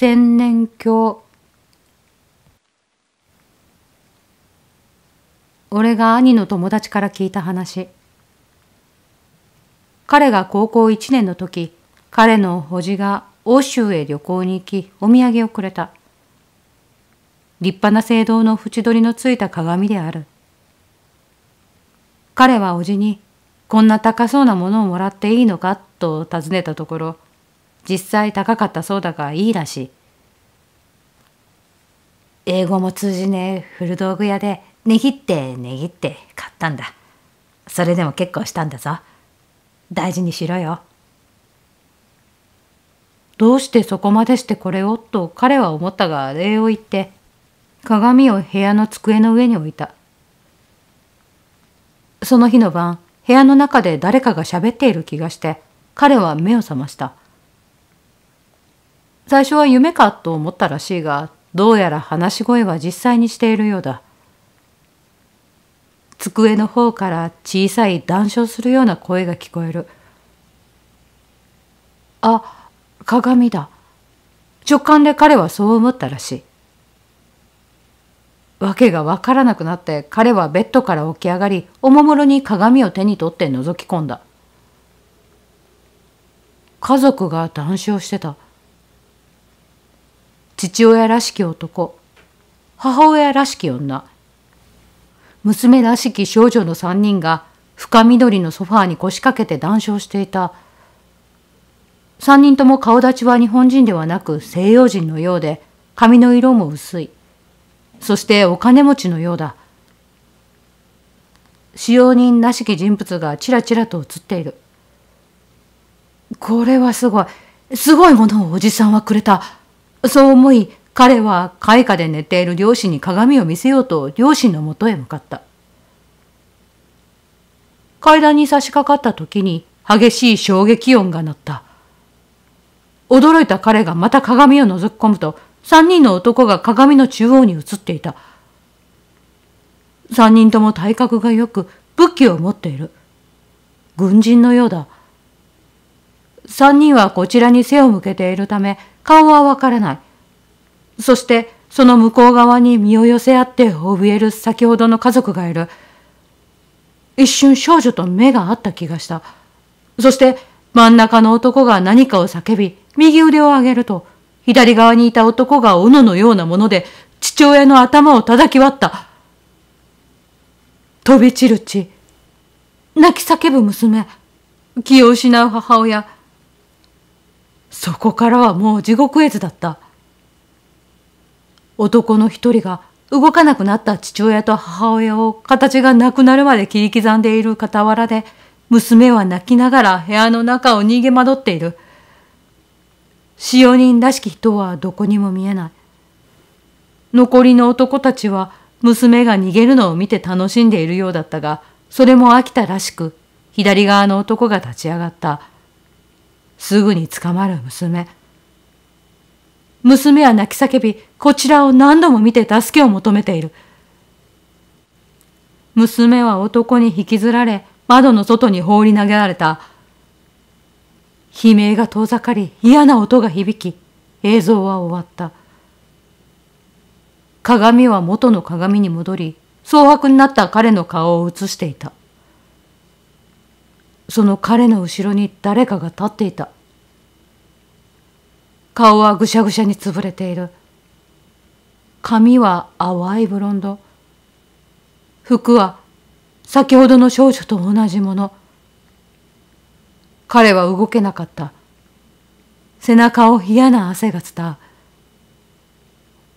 千年鏡俺が兄の友達から聞いた話。彼が高校1年の時彼の叔父が欧州へ旅行に行きお土産をくれた。立派な聖堂の縁取りのついた鏡である。彼は叔父にこんな高そうなものをもらっていいのかと尋ねたところ実際高かったそうだがいいらしい。英語も通じねえ古道具屋で値切って値切って買ったんだ。それでも結構したんだぞ。大事にしろよ。どうしてそこまでしてこれをと彼は思ったが礼を言って鏡を部屋の机の上に置いた。その日の晩部屋の中で誰かが喋っている気がして彼は目を覚ました。最初は夢かと思ったらしいがどうやら話し声は実際にしているようだ机の方から小さい談笑するような声が聞こえる。あ、鏡だ。直感で彼はそう思ったらしい。わけがわからなくなって彼はベッドから起き上がりおもむろに鏡を手に取って覗き込んだ。家族が談笑してた。父親らしき男、母親らしき女、娘らしき少女の三人が深緑のソファーに腰掛けて談笑していた。三人とも顔立ちは日本人ではなく西洋人のようで、髪の色も薄い。そしてお金持ちのようだ。使用人らしき人物がちらちらと映っている。これはすごい。すごいものをおじさんはくれた。そう思い、彼は開花で寝ている両親に鏡を見せようと両親のもとへ向かった。階段に差し掛かった時に激しい衝撃音が鳴った。驚いた彼がまた鏡を覗き込むと三人の男が鏡の中央に映っていた。三人とも体格が良く武器を持っている。軍人のようだ。三人はこちらに背を向けているため顔はわからない。そしてその向こう側に身を寄せ合って怯える先ほどの家族がいる。一瞬少女と目が合った気がした。そして真ん中の男が何かを叫び、右腕を上げると、左側にいた男が斧のようなもので父親の頭を叩き割った。飛び散る血。泣き叫ぶ娘。気を失う母親。そこからはもう地獄絵図だった。男の一人が動かなくなった父親と母親を形がなくなるまで切り刻んでいる傍らで、娘は泣きながら部屋の中を逃げ惑っている。使用人らしき人はどこにも見えない。残りの男たちは娘が逃げるのを見て楽しんでいるようだったが、それも飽きたらしく、左側の男が立ち上がった。すぐに捕まる娘。娘は泣き叫び、こちらを何度も見て助けを求めている。娘は男に引きずられ、窓の外に放り投げられた。悲鳴が遠ざかり、嫌な音が響き、映像は終わった。鏡は元の鏡に戻り、蒼白になった彼の顔を映していた。その彼の後ろに誰かが立っていた。顔はぐしゃぐしゃに潰れている。髪は淡いブロンド。服は先ほどの少女と同じもの。彼は動けなかった。背中を嫌な汗が伝う。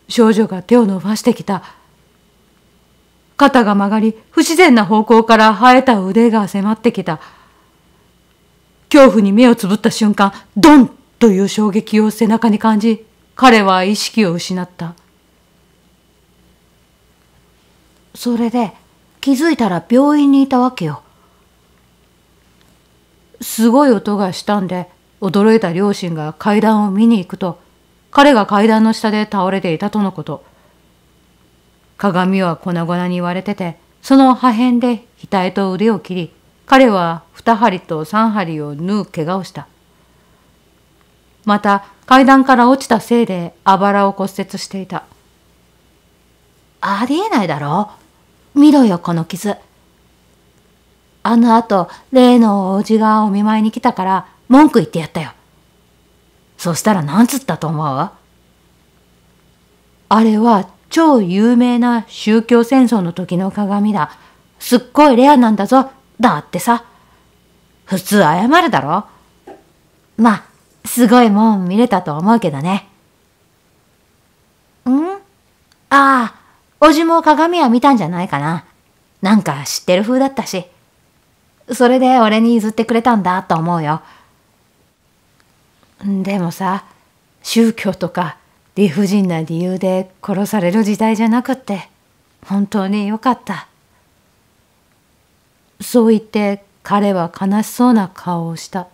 少女が手を伸ばしてきた。肩が曲がり、不自然な方向から生えた腕が迫ってきた。恐怖に目をつぶった瞬間、ドンという衝撃を背中に感じ、彼は意識を失った。それで気づいたら病院にいたわけよ。すごい音がしたんで、驚いた両親が階段を見に行くと、彼が階段の下で倒れていたとのこと。鏡は粉々に割れてて、その破片で額と腕を切り、彼は二針と三針を縫う怪我をした。また階段から落ちたせいであばらを骨折していた。ありえないだろ見ろよこの傷。あの後例のおじがお見舞いに来たから文句言ってやったよ。そしたら何つったと思う？あれは超有名な宗教戦争の時の鏡だ。すっごいレアなんだぞ。だってさ。普通謝るだろ？まあ、すごいもん見れたと思うけどね。ん？ああ、おじも鏡は見たんじゃないかな。なんか知ってる風だったし。それで俺に譲ってくれたんだと思うよ。でもさ、宗教とか理不尽な理由で殺される時代じゃなくって本当によかった。そう言って彼は悲しそうな顔をした。